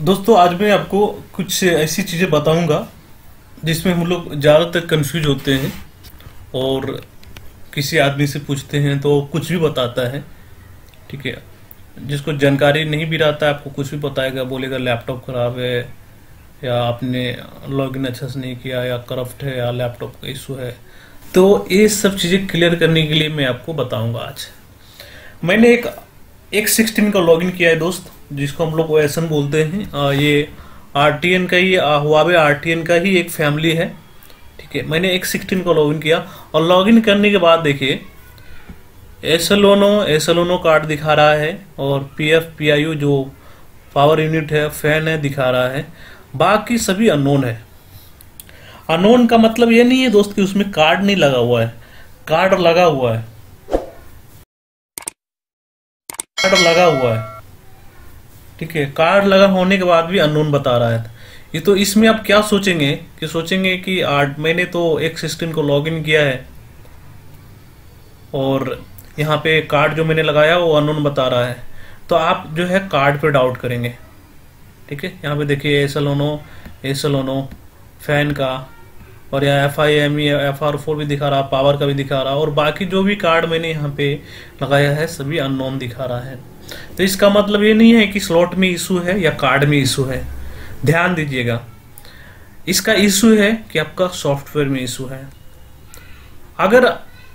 दोस्तों, आज मैं आपको कुछ ऐसी चीज़ें बताऊँगा, जिसमें हम लोग ज़्यादातर कंफ्यूज होते हैं और किसी आदमी से पूछते हैं तो कुछ भी बताता है, ठीक है? जिसको जानकारी नहीं भी रहता है आपको कुछ भी बताएगा, बोलेगा, लैपटॉप खराब है, या आपने लॉगिन अच्छा से नहीं किया, या करप्ट है, या लैपटॉप का इशू है। तो ये सब चीज़ें क्लियर करने के लिए मैं आपको बताऊँगा आज। मैंने एक एक सिक्सटीन का लॉगिन किया है दोस्त जिसको हम लोग ओएसएन बोलते हैं। आ, ये एन का ही हुआवे आर टी एन का ही एक फैमिली है। ठीक है मैंने एक सिक्सटीन का लॉगिन किया। और लॉगिन करने के बाद देखिए एसएलओनो एसएलओनो कार्ड दिखा रहा है और पीएफ पीआईयू जो पावर यूनिट है फ़ैन है दिखा रहा है। बाकी सभी अननोन है। अननोन का मतलब ये नहीं है दोस्त कि उसमें कार्ड नहीं लगा हुआ है। कार्ड लगा हुआ है। कार्ड लगा हुआ है। ठीक है, कार्ड लगा होने के बाद भी अननोन बता रहा है। ये तो इसमें आप क्या सोचेंगे कि सोचेंगे कि आठ, मैंने तो एक सिस्टम को लॉगिन किया है। और यहाँ पे कार्ड जो मैंने लगाया वो अननोन बता रहा है। तो आप जो है कार्ड पे डाउट करेंगे। ठीक है, यहाँ पे देखिए एस एल ओनो एस एल ओनो फ़ैन का और यहाँ F I M E F R four भी दिखा रहा पावर का भी दिखा रहा, और बाकी जो भी कार्ड मैंने यहाँ पे लगाया है, सभी अननोन दिखा रहा है। तो इसका मतलब ये नहीं है कि स्लॉट में इशू है या कार्ड में इशू है। ध्यान दीजिएगा, इसका इशू है कि आपका सॉफ्टवेयर में इशू है। अगर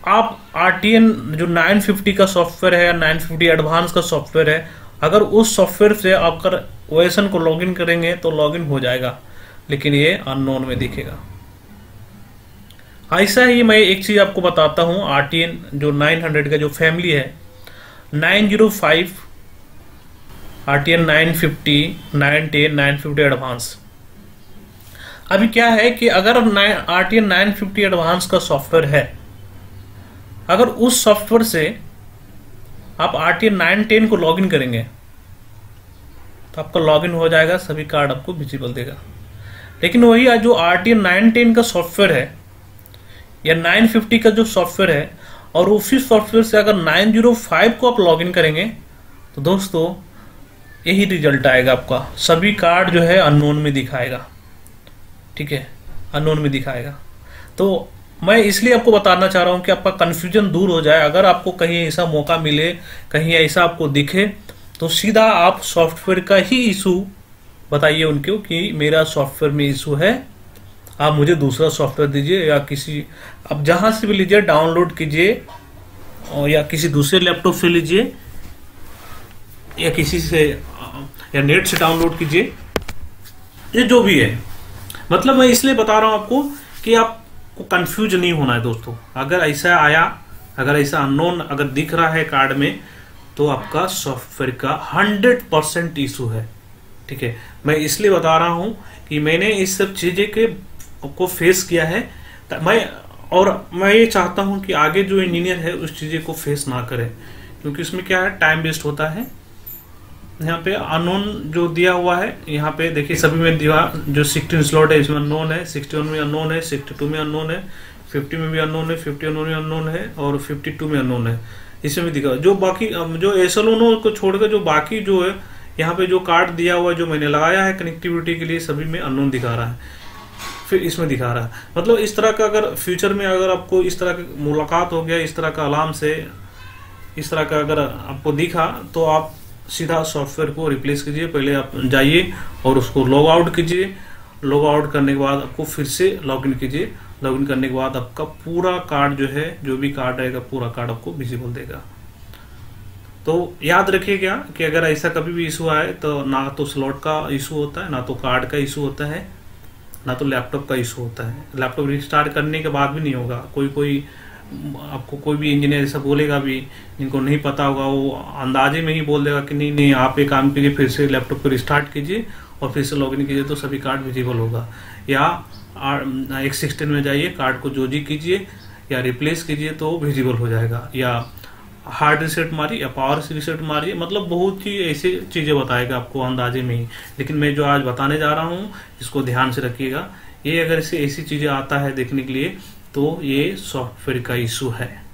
आप RTN जो 950 का सॉफ्टवेयर है या 950 एडवांस का सॉफ्टवेयर है, अगर उस सॉफ्टवेयर से आप अगर ओएसएन को लॉगिन करेंगे तो लॉगिन हो जाएगा। लेकिन ये अननोन में दिखेगा। ऐसा ही मैं एक चीज़ आपको बताता हूँ आरटीएन जो 900 का जो फैमिली है 905 R T N nine fifty nine ten nine fifty advance अभी क्या है कि अगर R T N nine fifty advance का सॉफ्टवेयर है, अगर उस सॉफ्टवेयर से आप R T N nine ten को लॉगिन करेंगे तो आपका लॉगिन हो जाएगा, सभी कार्ड आपको विजिबल देगा। लेकिन वही जो R T N nine ten का सॉफ्टवेयर है या नाइन फिफ्टी का जो सॉफ्टवेयर है, और उसी सॉफ्टवेयर से अगर नाइन ज़ीरो फाइव को आप लॉगिन करेंगे तो दोस्तों, यही रिज़ल्ट आएगा आपका। सभी कार्ड जो है अननोन में दिखाएगा। ठीक है? अननोन में दिखाएगा। तो मैं इसलिए आपको बताना चाह रहा हूँ कि आपका कंफ्यूजन दूर हो जाए। अगर आपको कहीं ऐसा मौका मिले, कहीं ऐसा आपको दिखे तो सीधा आप सॉफ्टवेयर का ही इशू बताइए उनको कि मेरा सॉफ्टवेयर में इशू है। आप मुझे दूसरा सॉफ्टवेयर दीजिए या किसी, आप जहाँ से भी लीजिए डाउनलोड कीजिए और या किसी दूसरे लैपटॉप से लीजिए या किसी से, या नेट से डाउनलोड कीजिए, ये जो भी है। मतलब मैं इसलिए बता रहा हूँ आपको कि आपको कंफ्यूज नहीं होना है दोस्तों। अगर ऐसा आया, अगर ऐसा अननोन अगर दिख रहा है कार्ड में तो आपका सॉफ्टवेयर का हंड्रेड परसेंट इशू है। ठीक है? मैं इसलिए बता रहा हूँ कि मैंने इस सब चीज़ें के को फेस किया है। मैं और मैं ये चाहता हूँ कि आगे जो इंजीनियर है, उस चीज़ें को फेस ना करे। क्योंकि उसमें क्या है टाइम वेस्ट होता है। यहाँ पे अनोन जो दिया हुआ है, यहाँ पे देखिए सभी में दिया, जो सिक्सटीन स्लॉट है, इसमें अनोन है। सिक्सटी में अनोन है सिक्सटी में अनोन है फिफ्टी में भी अनोन है फिफ्टी वन में अनोन है, और फिफ्टी में अनोन है। इसमें भी दिखा जो बाकी जो एस को छोड़कर जो बाकी जो है, यहाँ पे जो कार्ड दिया हुआ जो मैंने लगाया है कनेक्टिविटी के लिए, सभी में अनोन दिखा रहा है। फिर इसमें दिखा रहा है। मतलब इस तरह का अगर फ्यूचर में अगर आपको इस तरह की मुलाकात हो गया, इस तरह का अलार्म से, इस तरह का अगर आपको दिखा तो आप सीधा सॉफ्टवेयर को रिप्लेस कीजिए, पहले आप जाइए और उसको लॉग आउट कीजिए। लॉग आउट करने के बाद आपको फिर से लॉग इन कीजिए। लॉग इन करने के बाद आपका पूरा कार्ड जो है, जो भी कार्ड रहेगा पूरा कार्ड आपको विजिबल देगा। तो याद रखिए क्या, कि अगर ऐसा कभी भी इशू आए तो ना तो स्लॉट का इशू होता है, ना तो कार्ड का इशू होता है। ना तो लैपटॉप का इशू होता है। लैपटॉप रिस्टार्ट करने के बाद भी नहीं होगा। कोई कोई, आपको कोई भी इंजीनियर ऐसा बोलेगा भी, जिनको नहीं पता होगा, वो अंदाजे में ही बोल देगा कि नहीं नहीं, आप एक काम कीजिए फिर से लैपटॉप को रिस्टार्ट कीजिए और फिर से लॉगिन कीजिए तो सभी कार्ड विजिबल होगा। या एक सिक्सटीन में जाइए कार्ड को जो जी कीजिए या रिप्लेस कीजिए तो विजिबल हो जाएगा। या हार्ड रिसेट मारी या पावर रिसेट मारिए मतलब बहुत ही ऐसी चीज़ें बताएगा आपको अंदाजे में ही। लेकिन मैं जो आज बताने जा रहा हूँ, इसको ध्यान से रखिएगा। ये अगर इसे ऐसी चीज़ें आता है देखने के लिए तो ये सॉफ्टवेयर का इशू है।